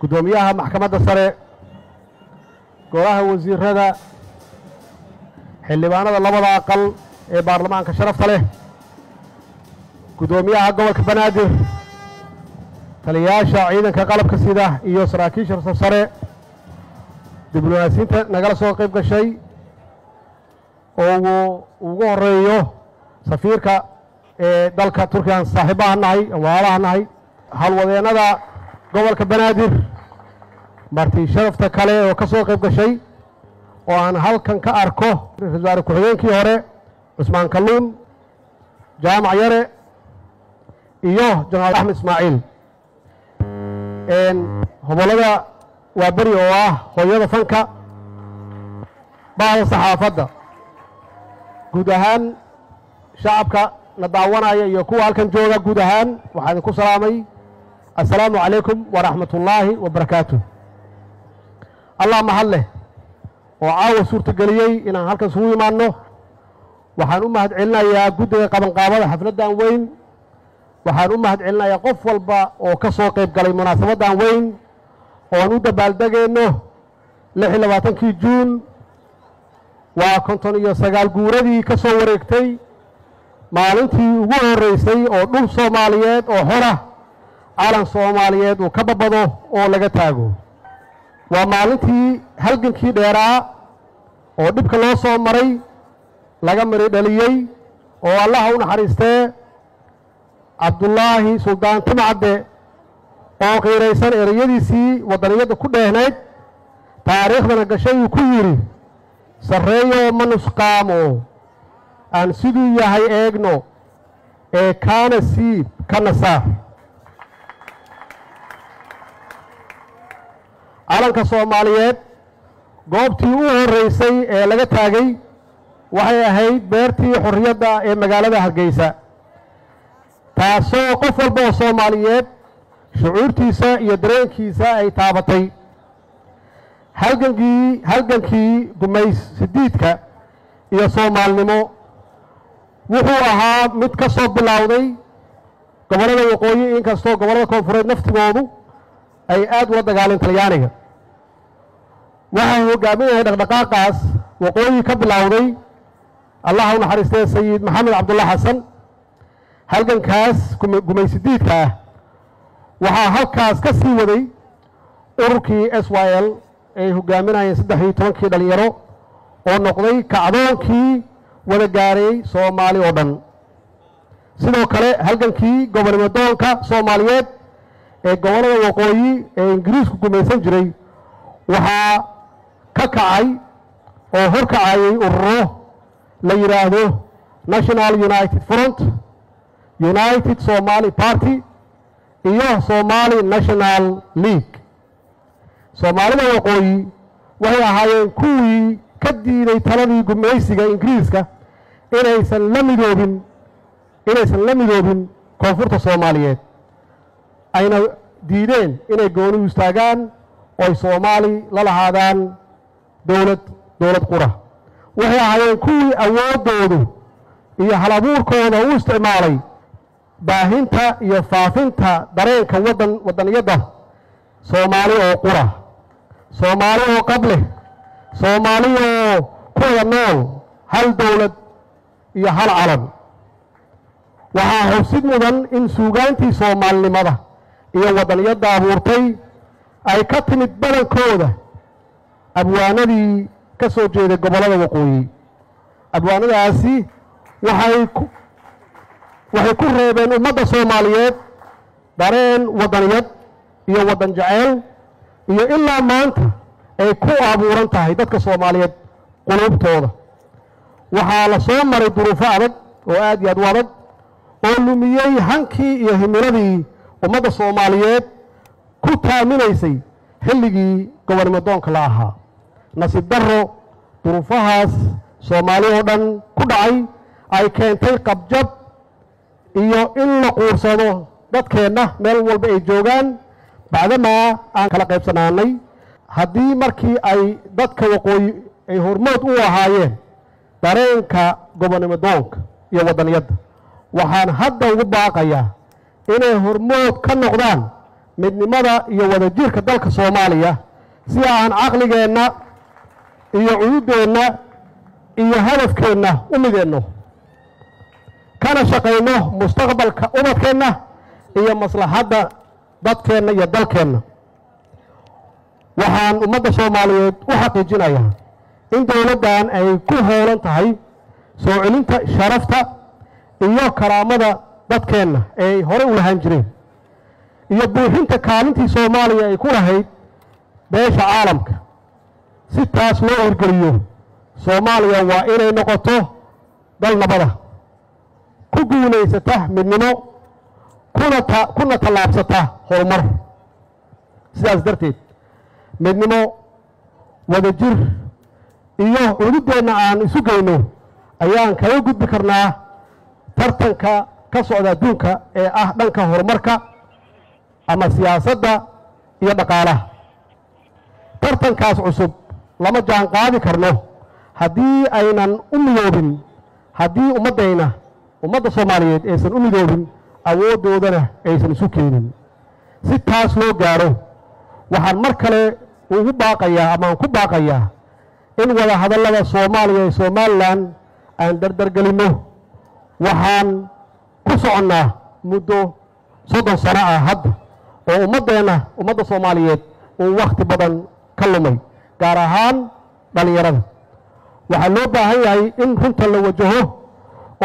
guddoomiyaha maxkamadda sare golaha wasiirada xildhibaanada labada aqal ee baarlamaanka sharafta leh guddoomiyaha gobolka banaadir taliyayaasha ciidanka qalabka sida iyo saraakiisha sare diblomaasiyiinta nagala soo qayb gashay oo ugu horeeyo safiirka ee dalka turkiyan saaxiibaha nahay waalaha nahay howlwadeennada gobolka banaadir. Marti sharafta kale oo ka soo qayb gashay oo aan halkan ka arko ra'isul wasaare ku-xigeenkii hore cusmaan kalluun jaamac yare iyo janaal axmed ismaaciil. Hobollada waa beri oo ah hooyada fanka bahda saxaafadda. Guud ahaan shacabka na daawanaya iyo kuwa halkan jooga guud ahaan waxaa idinku salaamay assalaamu calaykum waraxmat ullaahi wa barakaatu allah mahad leh oo caawa suurtageliyey inaan halkan isugu imaanno. Waxaan u mahad celinayaa guddiga qabanqaabada xafladdan weyn. Waxaan u mahad celinayaa qof walba oo ka soo qayb galay munaasabaddan weyn. Ooan u dabaaldegayno lix iyo labaatankii juun. Waa konton iyo sagaal guuradii ka soo wareegtay maalintii ugu horreysay oo dhul soomaaliyeed oo xora calan soomaaliyeed uu ka babado oo laga taago. Waa maalintii halgankii dheeraa oo dhibka loo soo maray laga mari dhaliyey oo allaha u naxariistee cabdullaahi suldaan timcadde oo qiiraysan ereyadiisii waddaniyadda ku dheehnayd taariikhdana gashay uu ku yidhi sarreeyoo ma nusqaamo aan siduu yahay eegno ee kaana siib kana saar calanka soomaaliyeed goobtii u horreysay ee laga taagay waxay ahayd beertii xorriyadda ee magaalada hargeysa. Taasoo qof walba oo soomaaliyeed shucuurtiisa iyo dareenkiisa ay taabatay. Halgankii halgankii gumays sidiidka iyo soomaalnimo wuxuu ahaa mid ka soo bilowday gobollada waqooyi inkastoo gobollada koonfureed naftigoodu ay aad ula dagaaleen talyaaniga waxaa hogaaminahay dhaqdhaqaaqaas waqooyi ka bilowday allaha u naxariistee sayid maxamed cabdulla xasan. Halgankaas gumaysidiidka ah. Waxaa halkaas ka sii waday ururkii s y l ay hogaaminayeen saddex iyo tobankii dhalinyaro oo noqday kacdoonkii wada gaaray soomaali oo dhan. Sidoo kale halgankii gobolnimadoonka soomaaliyeed ee gobollada waqooyi ee ingiriisku gumaysan jiray waxaa ka kacay oo hor kacayay ururo la yidhaahdo national united front united somali party iyo somali national league. Soomaalida waqooyi waxay ahaayeen kuwii ka diiday taladii gumaysiga ingiriiska inaysan la midoobin inaysan la midoobin koonfurta soomaaliyeed. Ayna diideen inay gooni istaagaan oo ay soomaali la lahaadaan dowlad dowlad qura waxay ahaayeen kuwii awooddoodu iyo halabuurkooda u isticmaalay baahinta iyo faafinta dareenka waddan waddaniyadda soomaali oo qura soomaali oo qab leh soomaali oo ku wada nool hal dowlad iyo hal calan. Waxaa hubsid mudan in suugaantii soomaalinimada iyo waddaniyadda abuurtay ay ka timid badankooda abwaanadii ka soo jeeday gobollada waqooyi. Abwaanadaasi waxay waxay ku reebeen ummadda soomaaliyeed dareen waddaniyad iyo waddan jaceyl iyo ilaa maanta ay ku abuuran tahay dadka soomaaliyeed quluubtooda. Waxaa la soo maray duruufo adag oo aad iyo aad u adag oo lumiyey hankii iyo himiladii ummadda soomaaliyeed ku taaminaysay xilligii gobolnimadoonka la ahaa nasiib darro duruufahaas soomaali oo dhan ku dhacay ay keentay qabjab iyo in la quursado dadkeenna meel walba ay joogaan. Bacdamaa aan kala qaybsanaanay haddii markii ay dadka waqooyi ay hormood u ahaayeen dareenka gobonnimodoonka iyo waddaniyadda waxaan hadda ugu baaqayaa inay hormood ka noqdaan midnimada iyo wadajirka dalka soomaaliya si aan caqligeenna iyo cududeenna iyo hadafkeenna u mideenno kana shaqayno mustaqbalka ubadkeenna iyo maslaxadda dadkeenna iyo dalkeenna. Waxaan ummadda soomaaliyeed u xaqiijinayaa in dowladdan ay ku hoolan tahay soo celinta sharafta iyo karaamada dadkeenna ee ay horey u lahaan jireen iyo buuxinta kaalintii soomaaliya ay ku lahayd beesha caalamka si taas loo horgeliyo soomaaliya waa inay noqoto dal nabada ku guulaysata midnimo kuna ta kuna tallaabsata horumar. Sidaas darteed midnimo wadajir iyo cududeenna aan isu geyno ayaan kaga gudbi karnaa tartanka ka socda adduunka ee ah dhanka horumarka ama siyaasadda iyo dhaqaalaha. Tartankaas cusub lama jaan qaadi karno. Haddii aynan u midoobin haddii ummaddayna ummadda soomaaliyeed aysan u midoobin awooddoodana aysan isu keenin. Si taas loo gaadho waxaan mar kale ugu baaqayaa amaan ku baaqayaa in wada hadallada soomaaliya iyo somalilan aan dardargelinno waxaan ku soconnaa muddo soddon sano ah hadda oo ummaddeenna ummadda soomaaliyeed uu wakhti badan ka lumay gaar ahaan dhallinyarada waxaa loo baahan yahay in runta la wajaho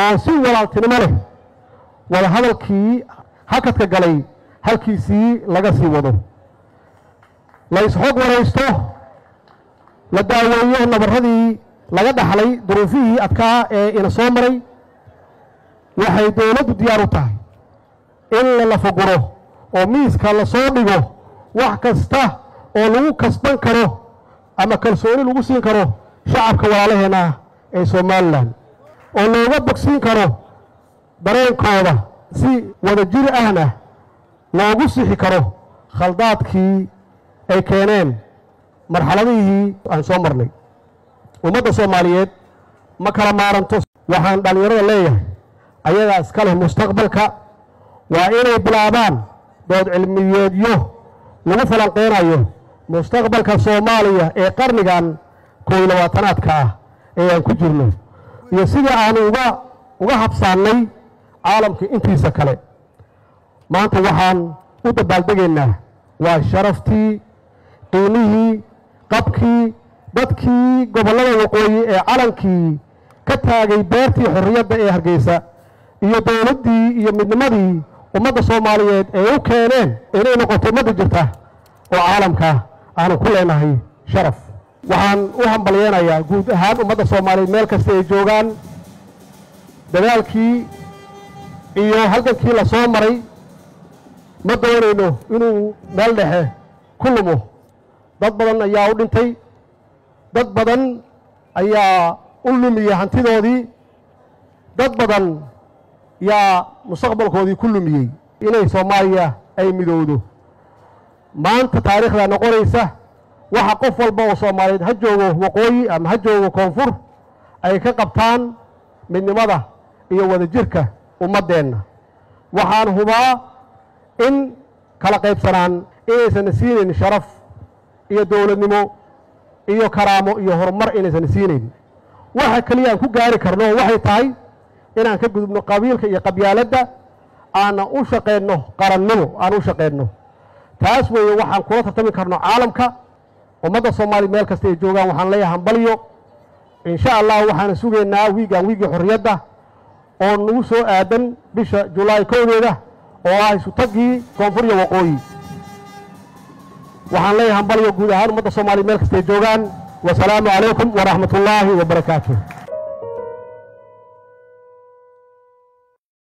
oo si walaaltinimo leh wada hadalkii hakadka galay halkiisii laga sii wado. La isxog waraysto la daaweeyo nabarradii laga dhaxlay duruufihii adkaa ee ina soo maray waxay dowladdu diyaar u tahay in la lafaguro oo miiska la soo dhigo wax kasta oo lagu kasban karo ama kalsooni lagu siin karo shacabka walaalaheenna ee somalilan oo looga bogsiin karo dareenkooda si wadajir ahna loogu sixi karo khaldaadkii ay keeneen marxaladihii aan soo marnay. Ummadda soomaaliyeed ma kala maaranto waxaan dhallinyarada leeyahay ayagaa iska leh mustaqbalka waa inay bilaabaan dood cilmiyeedyo lagu falanqeynayo mustaqbalka soomaaliya ee qarnigan koob labaatanaadka ah ee aan ku jirno iyo sidii aanu uga uga habsaannay caalamka intiisa kale. Maanta waxaan u dabaaldegaynaa waa sharaftii qiimihii qabkii dadkii gobollada waqooyi ee calankii ka taagay beertii xorriyadda ee hargeysa iyo dowladdii iyo midnimadii ummadda soomaaliyeed ee u keeneen inay noqoto ummadda jirta oo caalamka aanu ku leenahay sharaf. Waxaan u hambalyeenayaa guud ahaan ummadda soomaaliyeed meel kasta ay joogaan. Dadaalkii iyo halgankii la soo maray ma doonayno inuu meel dhexe ku lumo. Dad badan ayaa u dhintay. Dad badan ayaa u lumiyey hantidoodii. Dad badan yaa mustaqbalkoodii ku lumiyey. Inay soomaaliya ay midowdo maanta taariikhdaa noqonaysa waxa qof walba oo soomaaliyeed ha joogo waqooyi ama ha joogo koonfur ay ka qabtaan midnimada iyo wadajirka ummaddeenna. Waxaan hubaa in kala qaybsanaan inaysan siinayn sharaf iyo dowladnimo iyo karaamo iyo horumar inaysan siinayn waxa keliya aan ku gaari karno waxay tahay inaan ka gudubno qabiilka iyo qabyaaladda aana u shaqeenno qarannimo aan u shaqeenno taas weeye waxaan kula tartami karno caalamka. Ummadda soomaaliya meel kasta ay joogaan waxaan leeyahay hambalyo. Insha allah waxaan sugaynaa wiigaan wiigii xorriyadda oo nagu soo aadan bisha julaay kowdeeda oo ah isutaggii koonfur iyo waqooyi. Waxaan leeyahay hambalyo guud ahaan ummadda soomaaliya meel kasta ay joogaan. Wasalaamu calaykum waraxmat ullaahi